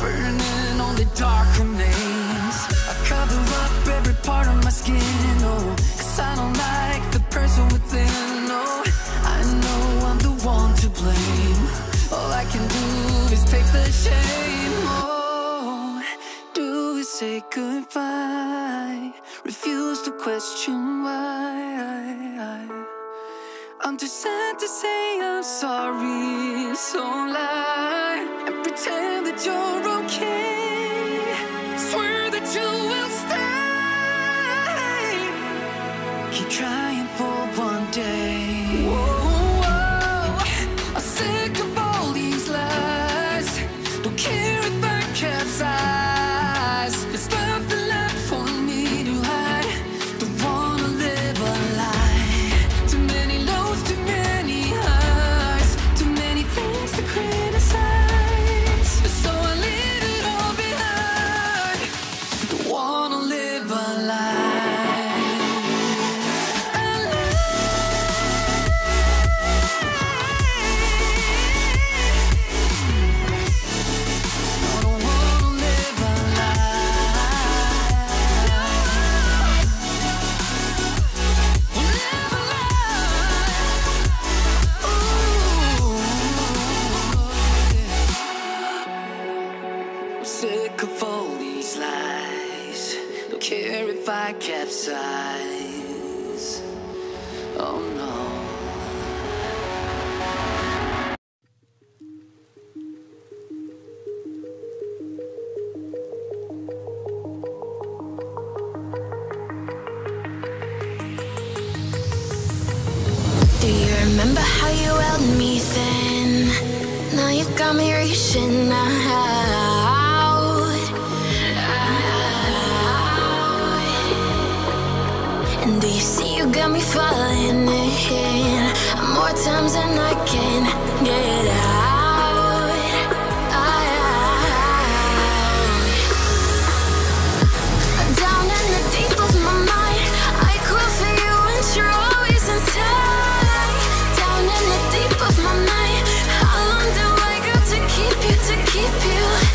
burning only dark remains. I cover up every part of my skin, oh, cause I don't like the person within, oh, I know I'm the one to blame. All I can do is take the shame, oh, do we say goodbye? Refuse to question why. I'm too sad to say I'm sorry, so lie day. Remember how you held me then? Now you got me reaching out. And do you see you got me falling in more times than I can get out? Keep you?